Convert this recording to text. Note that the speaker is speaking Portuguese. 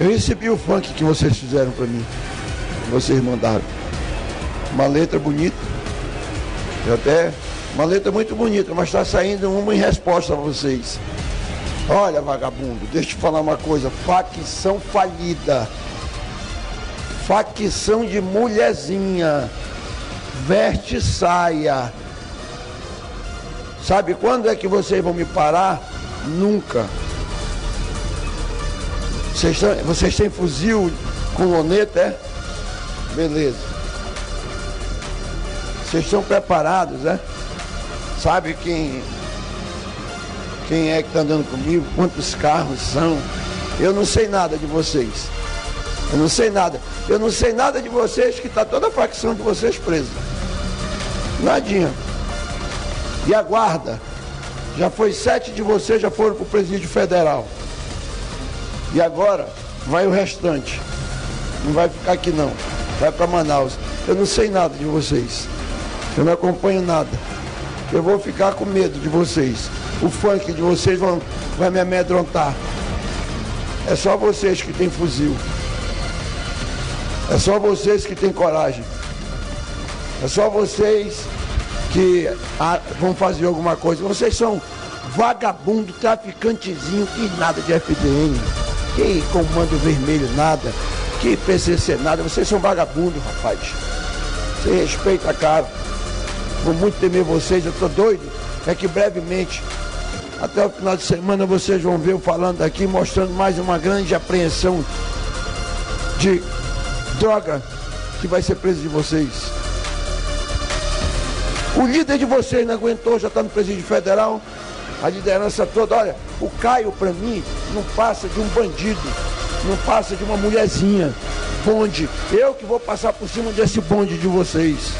Eu recebi o funk que vocês fizeram para mim. Que vocês mandaram. Uma letra bonita. Eu até. Uma letra muito bonita, mas está saindo uma em resposta a vocês. Olha, vagabundo, deixa eu te falar uma coisa. Facção falida. Facção de mulherzinha. Veste saia. Sabe quando é que vocês vão me parar? Nunca. Vocês, tão, vocês têm fuzil com loneta, é? Beleza. Vocês estão preparados, né? Sabe quem, quem é que está andando comigo? Quantos carros são? Eu não sei nada de vocês. Eu não sei nada. Eu não sei nada de vocês que está toda a facção de vocês presa. Nadinha. E a guarda. Já foi sete de vocês, já foram para o presídio federal. E agora vai o restante. Não vai ficar aqui não. Vai para Manaus. Eu não sei nada de vocês. Eu não acompanho nada. Eu vou ficar com medo de vocês. O funk de vocês vão, vai me amedrontar. É só vocês que têm fuzil. É só vocês que têm coragem. É só vocês que ah, vão fazer alguma coisa. Vocês são vagabundo, traficantezinho e nada de FDN. Que comando vermelho nada. Que PCC nada. Vocês são vagabundo, rapaz. Você respeita cara. Vou muito temer vocês. Eu tô doido. É que brevemente, até o final de semana, vocês vão ver eu falando aqui, mostrando mais uma grande apreensão de droga que vai ser preso de vocês. O líder de vocês não aguentou, já está no presídio federal a liderança toda. Olha, o Caio, para mim, não passa de um bandido, não passa de uma mulherzinha. Bonde. Eu que vou passar por cima desse bonde de vocês.